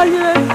Are you?